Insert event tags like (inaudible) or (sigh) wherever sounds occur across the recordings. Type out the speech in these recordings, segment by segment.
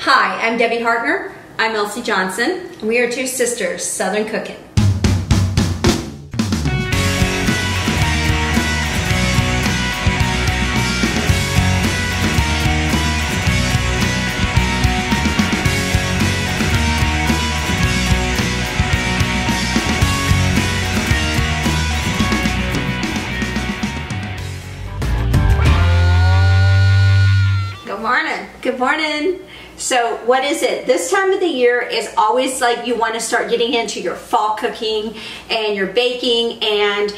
Hi, I'm Debbie Hartner. I'm Elsie Johnson. We are two sisters, Southern Cooking. Good morning. Good morning. So, what is it? This time of the year is always like you want to start getting into your fall cooking and your baking, and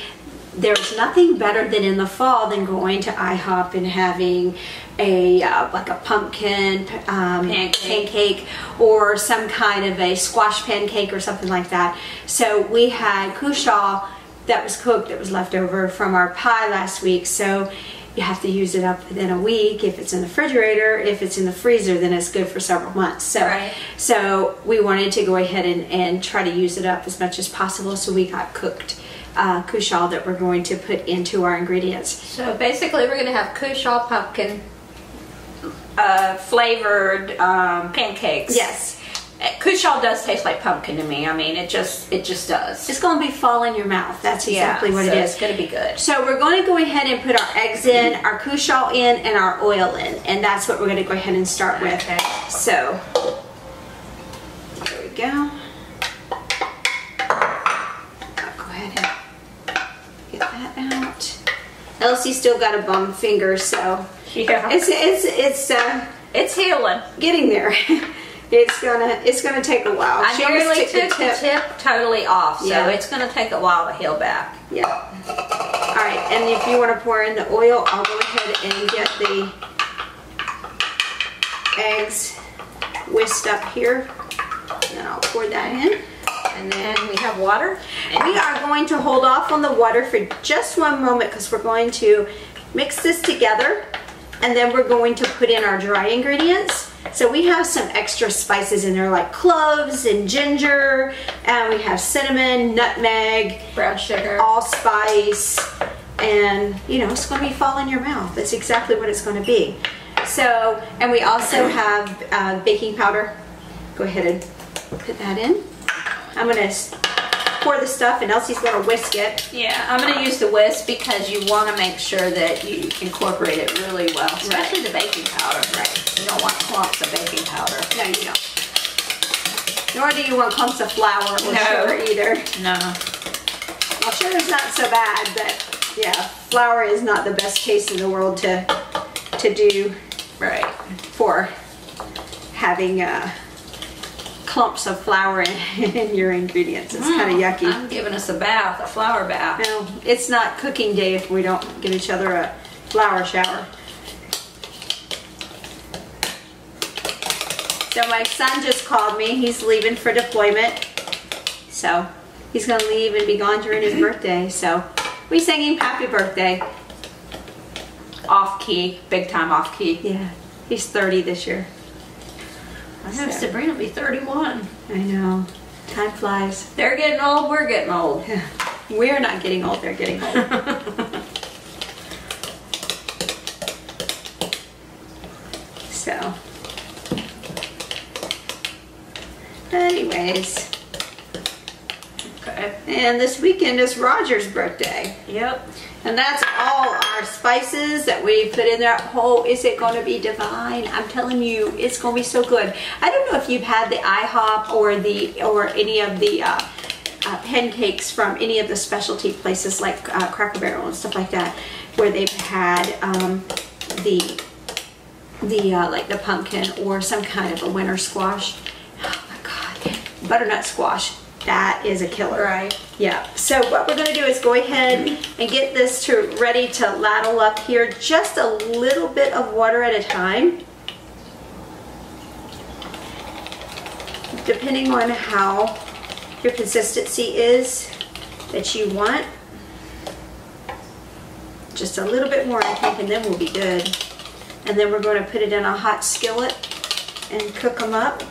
there's nothing better than in the fall than going to IHOP and having a uh, like a pumpkin um, Pancake. pancake or some kind of a squash pancake or something like that. So we had cushaw that was cooked that was left over from our pie last week. So you have to use it up within a week. If it's in the refrigerator, if it's in the freezer, then it's good for several months. So, Right. so we wanted to go ahead and, and try to use it up as much as possible. So we got cooked uh, cushaw that we're going to put into our ingredients. So basically, we're going to have cushaw pumpkin uh, flavored um, pancakes. Yes. Uh, Cushaw does taste like pumpkin to me. I mean, it just it just does. It's going to be fall in your mouth. That's exactly yeah, what so it is. It's going to be good. So we're going to go ahead and put our eggs in, our cushaw in, and our oil in, and that's what we're going to go ahead and start with. Okay. So there we go. I'll go ahead and get that out. Elsie still got a bum finger, so (laughs) Yeah, it's it's it's uh, it's healing. getting there. (laughs) it's gonna it's gonna take a while. I She nearly took the tip totally off, so Yeah. it's going to take a while to heal back. Yeah. All right, and if you want to pour in the oil, I'll go ahead and get the eggs whisked up here. And I'll pour that in. And then we have water. And We are going to hold off on the water for just one moment because we're going to mix this together and then we're going to put in our dry ingredients. So we have some extra spices in there like cloves and ginger and we have cinnamon, nutmeg, brown sugar. allspice, and you know, it's going to be fall in your mouth. That's exactly what it's going to be. So, and we also have uh, baking powder. Go ahead and put that in. I'm going to pour the stuff, and Elsie's going to whisk it. Yeah, I'm going to use the whisk because you want to make sure that you incorporate it really well, especially the baking powder. Right. Do you want clumps of flour or No. sugar either. No. Well, sugar's not so bad, but yeah, flour is not the best taste in the world to to do Right. for having uh, clumps of flour (laughs) in, in your ingredients. It's kind of yucky. I'm giving us a bath, a flour bath. No, it's not cooking day if we don't give each other a flour shower. So my son just called me. He's leaving for deployment. So he's going to leave and be gone during his birthday. So we sang him happy birthday. Off key, big time off key. Yeah, he's 30 this year. I know Sabrina will be 31. I know. Time flies. They're getting old, we're getting old. Yeah. (laughs) We're not getting old, they're getting old. (laughs) so, Okay. and this weekend is Roger's birthday. Yep. And that's all our spices that we put in there. Oh, is it going to be divine? I'm telling you, it's going to be so good. I don't know if you've had the IHOP or the or any of the uh, uh, pancakes from any of the specialty places like uh, Cracker Barrel and stuff like that, where they've had um, the the uh, like the pumpkin or some kind of a winter squash. Butternut squash. That is a killer. Right. Yeah, so what we're gonna do is go ahead and get this to ready to ladle up here, just a little bit of water at a time. Depending on how your consistency is that you want. Just a little bit more, I think, and then we'll be good. And then we're gonna put it in a hot skillet and cook them up.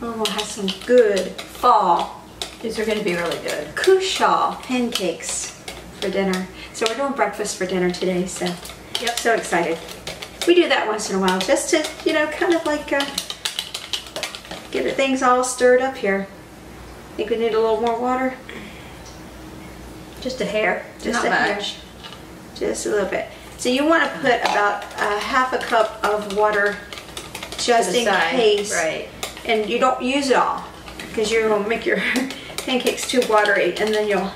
And we'll have some good fall These are going to be really good. Cushaw pancakes for dinner. So we're doing breakfast for dinner today, so Yep. so excited. We do that once in a while just to, you know, kind of like uh, get things all stirred up here. Think we need a little more water? Just a hair. Just Not a hair. Just a little bit. So you want to put about a half a cup of water just in Side. case. Right. And you don't use it all because you're going to make your (laughs) pancakes too watery and then you'll...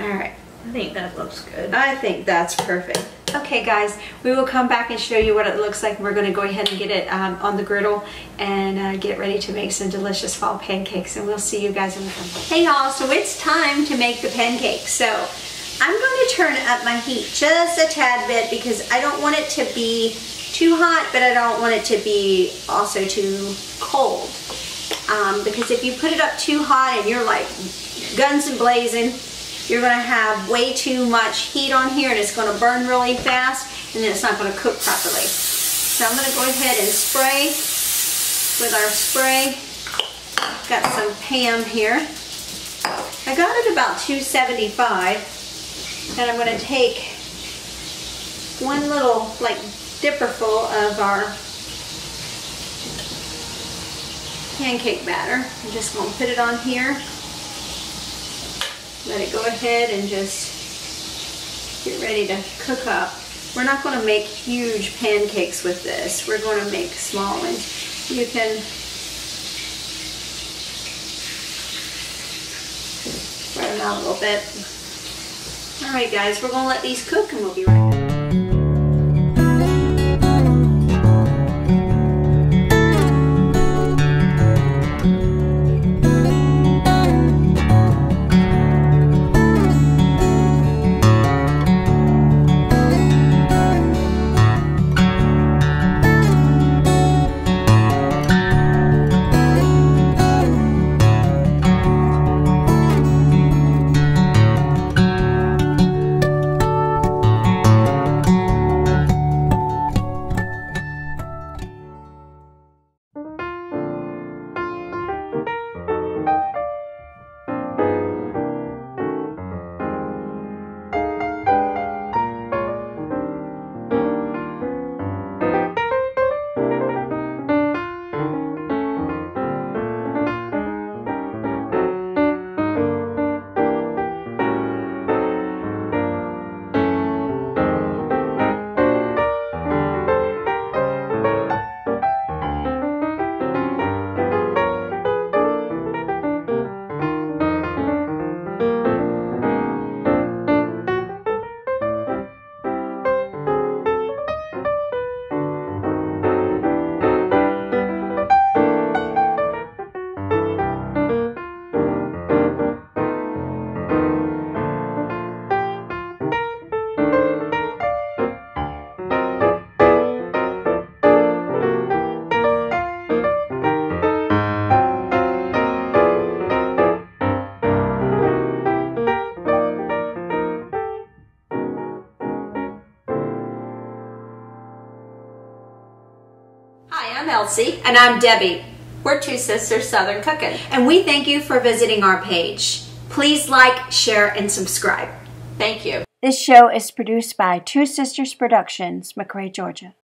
All right. I think that looks good. I think that's perfect. Okay guys, we will come back and show you what it looks like. We're going to go ahead and get it um, on the griddle and uh, get ready to make some delicious fall pancakes and we'll see you guys in the come. Hey y'all, so it's time to make the pancakes. So I'm going to turn up my heat just a tad bit because I don't want it to be too hot but I don't want it to be also too cold. Um, because if you put it up too hot and you're like guns and blazing, you're going to have way too much heat on here and it's going to burn really fast and then it's not going to cook properly. So I'm going to go ahead and spray with our spray. Got some Pam here. I got it about 275 and I'm going to take one little like dipper full of our pancake batter. I'm just going to put it on here. Let it go ahead and just get ready to cook up. We're not going to make huge pancakes with this. We're going to make small ones. You can spread them out a little bit. All right, guys, we're going to let these cook and we'll be right back. I'm Elsie. And I'm Debbie. We're two sisters Southern Cooking. and we thank you for visiting our page. Please like, share, and subscribe. Thank you. This show is produced by Two Sisters Productions, McRae, Georgia.